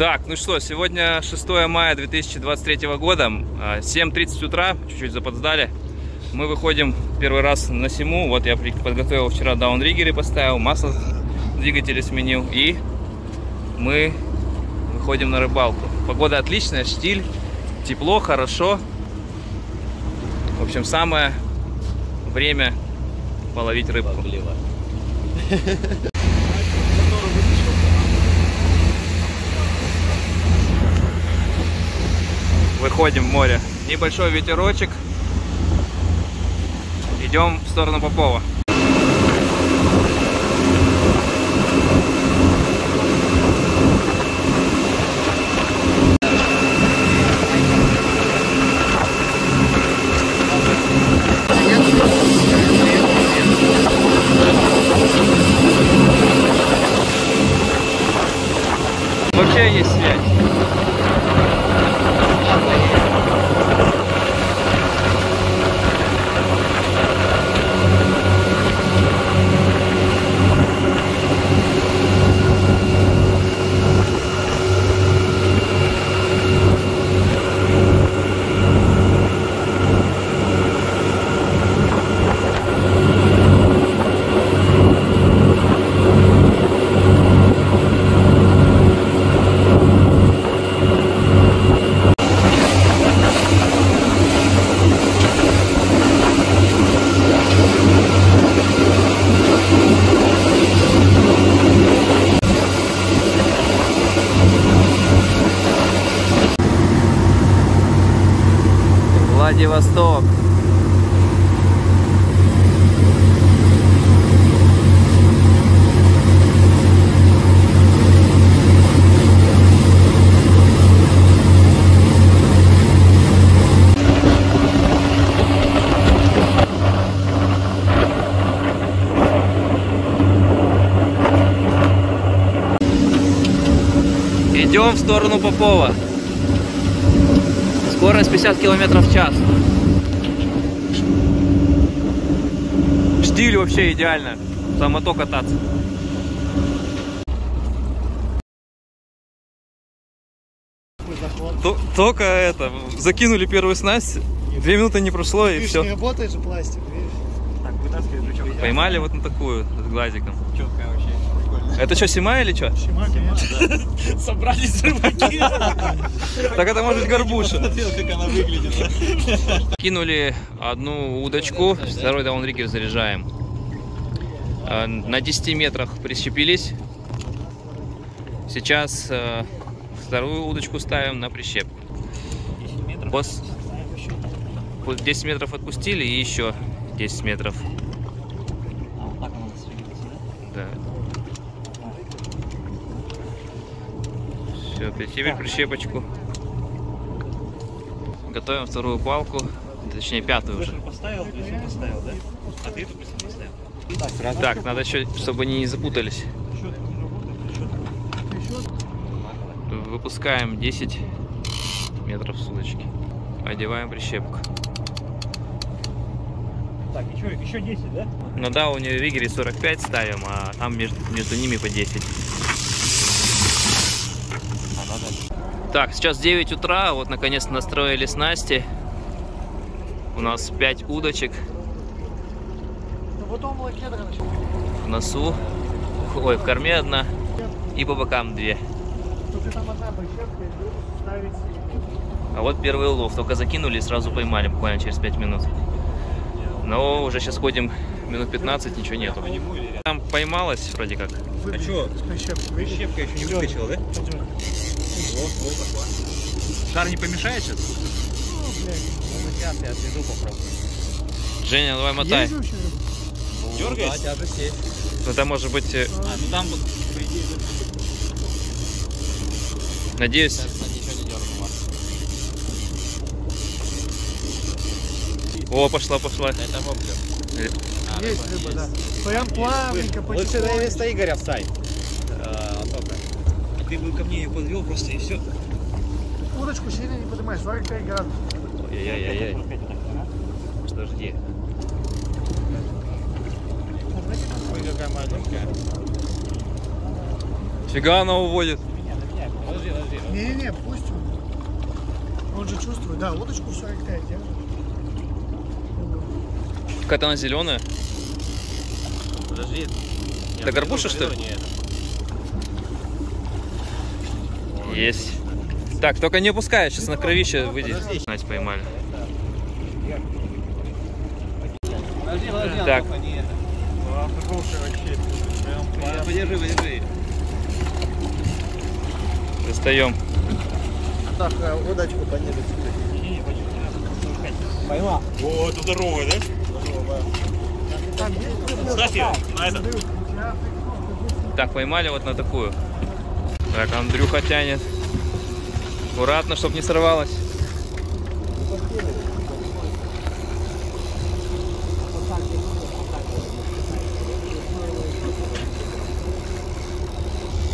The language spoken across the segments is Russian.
Так, ну что, сегодня 6 мая 2023 года, 7.30 утра, чуть-чуть запоздали. Мы выходим первый раз на Симу, вот я подготовил вчера даунриггеры, поставил, масло двигателя сменил и мы выходим на рыбалку. Погода отличная, штиль, тепло, хорошо. В общем, самое время половить рыбку. Выходим в море. Небольшой ветерочек. Идем в сторону Попова. Вообще есть связь. Владивосток. Идем в сторону Попова. Скорость 50 километров в час. Штиль вообще идеально. Самото кататься. То- Только это, закинули первую снасть, две минуты не прошло и все. не работает же пластик, видишь? Так, вытаскивай крючок. Поймали вот на такую, с глазиком. Четкая вообще. Это что, сима или что? Щема, конечно. Собрались рыбаки. Так это может быть горбуша. Смотрел, как она выглядит. Кинули одну удочку, второй даунриггер заряжаем. Э, На 10 метрах прищепились. Сейчас э, вторую удочку ставим на прищепку. 10 метров. Пос- вот 10 метров отпустили и еще 10 метров. А, вот так она засвидится, да? Да. Все, теперь прищепочку. Готовим вторую палку, точнее пятую уже. Поставил, поставил, да? А ты эту поставил? Так, надо еще, чтобы они не запутались. Выпускаем 10 метров с удочки. Одеваем прищепку. Так, еще, еще 10, да? На дауне риггере 45 ставим, а там между, между ними по 10. А надо. Так, сейчас 9 утра, вот наконец настроили снасти. У нас 5 удочек Ну в носу, ой, в корме одна и по бокам две. Ставить. А вот первый улов, только закинули и сразу поймали буквально через 5 минут. Но уже сейчас ходим минут 15, ничего нету. Там поймалась вроде как. А что? Прищепка еще не вытащила, да? Идёт. О, о, пошла. Шар не помешает сейчас? Ну, блядь. Ну, сейчас я отведу попробую. Женя, давай мотай. Вообще рыба? Дергается? Да, тяжесть есть. Ну там может быть, э, А, ну там, вот, по идее, надеюсь, Кажется, ничего не дернуло. о, пошла, пошла. Это воблер. А, Есть рыба, да. Прям плавненько, Лучше на потихоньку. место Игоря встань. Ты бы ко мне ее подвел просто и все. Удочку сильно не поднимай, 45 градусов. Ой-ой-ой. Подожди. Ой, какая маленькая. Фига она уводит. Подожди, подожди. Не-не-не, пусть он. Он же чувствует. Да, удочку 45 держит. Какая-то она зеленая. Подожди. Это горбуша, что ли? Нет. Есть. Так, только не опускай, сейчас на кровище выйдет. Настя поймали. Так. Это. Подержи, подержи. Достаем. Антоха, удочку пониже. Поймал. О, это здоровый, да? Есть Ставь ее на этот. Так, поймали вот на такую. Так, Андрюха тянет. Аккуратно, чтобы не сорвалось.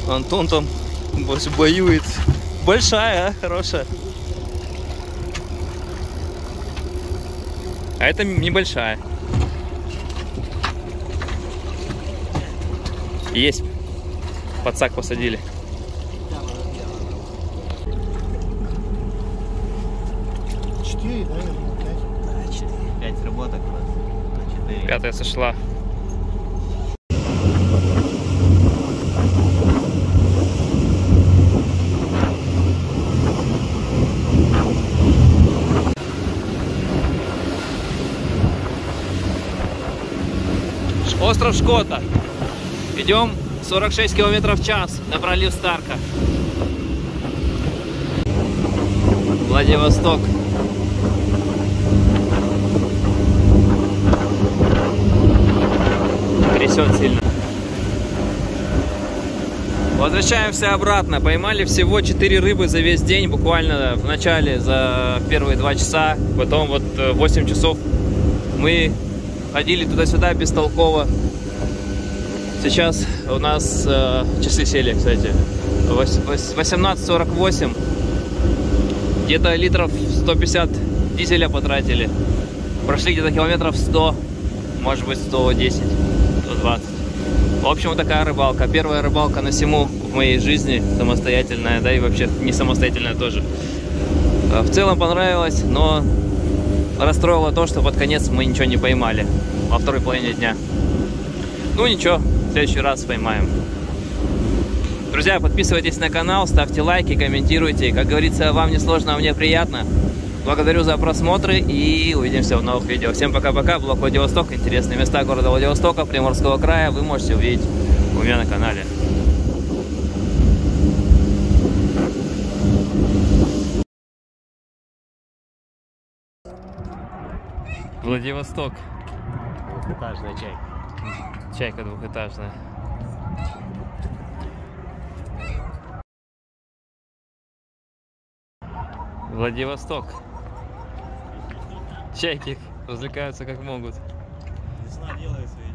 Антон там боюет. Большая, а? хорошая. А это небольшая. Есть. Подсак посадили. Четыре, да, я думаю, пять. Пять сработок у нас. Четыре. Пятая сошла. Остров Шкота. Идем 46 километров в час на пролив Старка. Владивосток. Трясет сильно. Возвращаемся обратно. Поймали всего 4 рыбы за весь день, буквально в начале, за первые 2 часа. Потом вот э, 8 часов мы ходили туда-сюда бестолково. Сейчас у нас э, часы сели, кстати. Вось- вось- 18.48. Где-то литров 150 дизеля потратили. Прошли где-то километров 100, может быть 110, 120. В общем, вот такая рыбалка. Первая рыбалка на Симу в моей жизни самостоятельная, да и вообще не самостоятельная тоже. Э, В целом понравилось, но расстроило то, что под конец мы ничего не поймали во второй половине дня. Ну ничего, в следующий раз поймаем. Друзья, подписывайтесь на канал, ставьте лайки, комментируйте. Как говорится, вам не сложно, а мне приятно. Благодарю за просмотры и увидимся в новых видео. Всем пока-пока. Блог Владивосток. Интересные места города Владивостока, Приморского края вы можете увидеть у меня на канале. Владивосток. Двухэтажная чайка. Чайка двухэтажная. Владивосток. Чайки развлекаются как могут. Весна делает свои